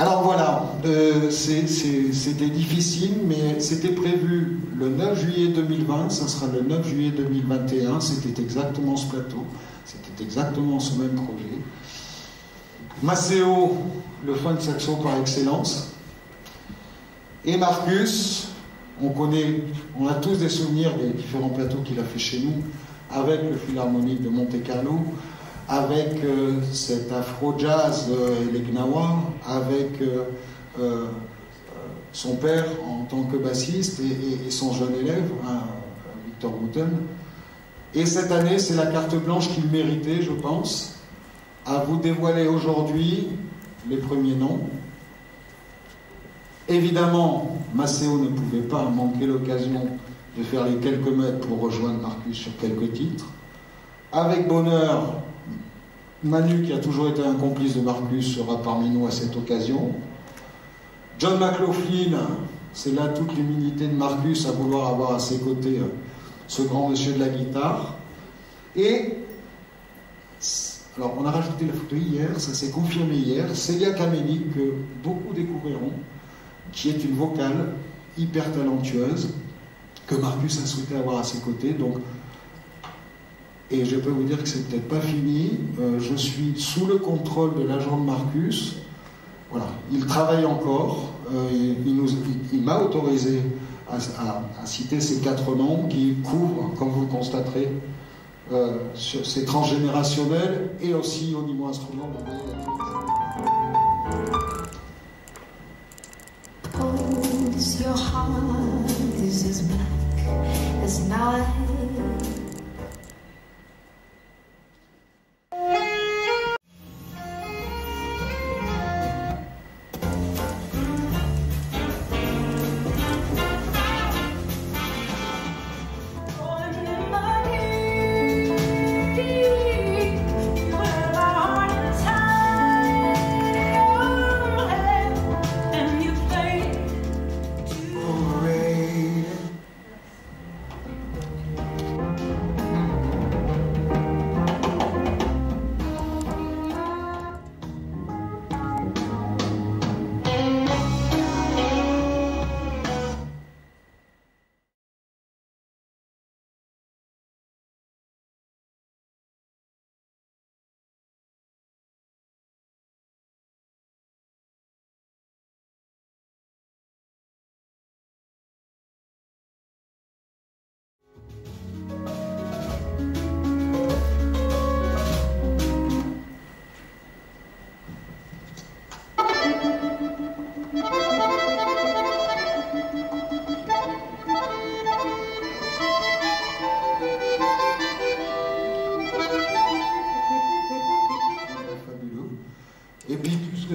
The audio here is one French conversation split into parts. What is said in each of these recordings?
Alors voilà, euh, c'était difficile, mais c'était prévu le 9 juillet 2020, ça sera le 9 juillet 2021, c'était exactement ce plateau, c'était exactement ce même projet. Maceo, le funk saxo par excellence, et Marcus, on connaît, on a tous des souvenirs des différents plateaux qu'il a fait chez nous, avec le Philharmonique de Monte Carlo, avec euh, cet afro-jazz euh, les Gnawa, avec euh, son père en tant que bassiste et, son jeune élève, hein, Victor Wooten. Et cette année, c'est la carte blanche qu'il méritait, je pense, à vous dévoiler aujourd'hui les premiers noms. Évidemment, Maceo ne pouvait pas manquer l'occasion de faire les quelques mètres pour rejoindre Marcus sur quelques titres. Avec bonheur, Manu, qui a toujours été un complice de Marcus, sera parmi nous à cette occasion. John McLaughlin, c'est là toute l'humilité de Marcus à vouloir avoir à ses côtés euh, ce grand monsieur de la guitare. Et, alors on a rajouté la photo hier, ça s'est confirmé hier, Célia Kameni, que beaucoup découvriront, qui est une vocale hyper talentueuse, que Marcus a souhaité avoir à ses côtés. Donc et je peux vous dire que c'est peut-être pas fini. Euh, je suis sous le contrôle de l'agent de Marcus. Voilà, il travaille encore. Euh, il, m'a autorisé à, citer ces quatre noms qui couvrent, comme vous le constaterez, euh, ces transgénérationnels et aussi au niveau instrument. your heart as black as night.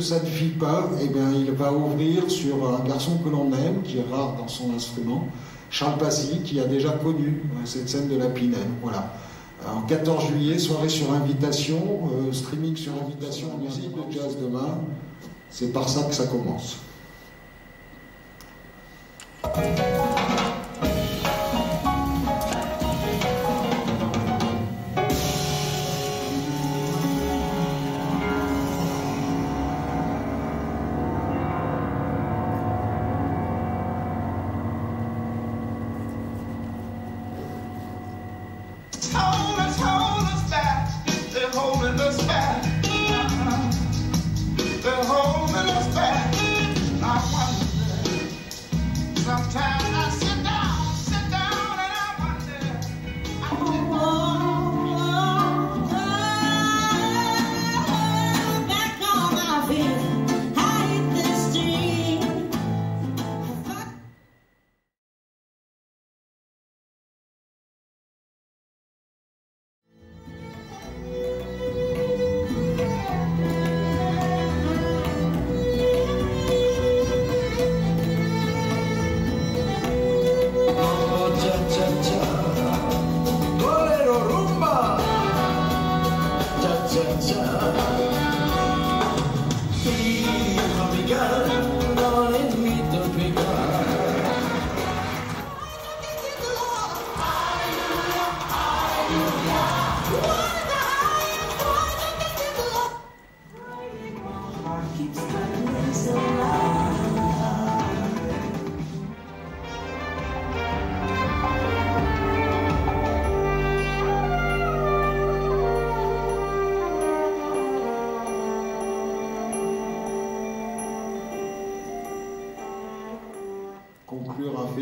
Ça ne fit pas, eh bien, il va ouvrir sur un garçon que l'on aime, qui est rare dans son instrument, Charles Passy, qui a déjà connu euh, cette scène de la Pinède. Voilà. En 14 juillet, soirée sur invitation, euh, streaming sur invitation, musique de jazz demain. C'est par ça que ça commence.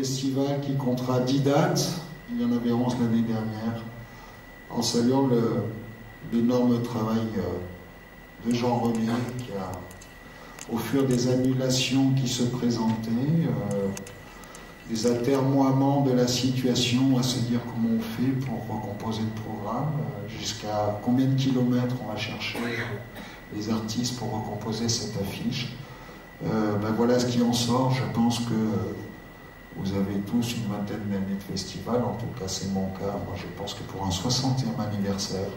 Festival qui comptera 10 dates, il y en avait 11 l'année dernière, en saluant l'énorme travail euh, de Jean René qui a, au fur des annulations qui se présentaient, euh, des atermoiements de la situation, à se dire comment on fait pour recomposer le programme, euh, jusqu'à combien de kilomètres on va chercher les artistes pour recomposer cette affiche. ben voilà ce qui en sort. Je pense que vous avez tous une vingtaine d'années de festival, en tout cas c'est mon cas. Moi je pense que pour un 60e anniversaire,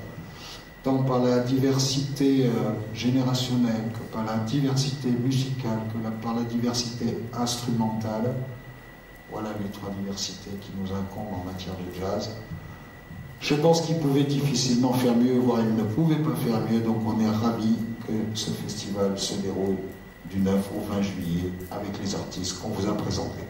tant par la diversité euh, générationnelle que par la diversité musicale, que par la diversité instrumentale, voilà les trois diversités qui nous incombent en matière de jazz. Je pense qu'il pouvait difficilement faire mieux, voire il ne pouvait pas faire mieux, donc on est ravis que ce festival se déroule du 9 au 20 juillet avec les artistes qu'on vous a présentés.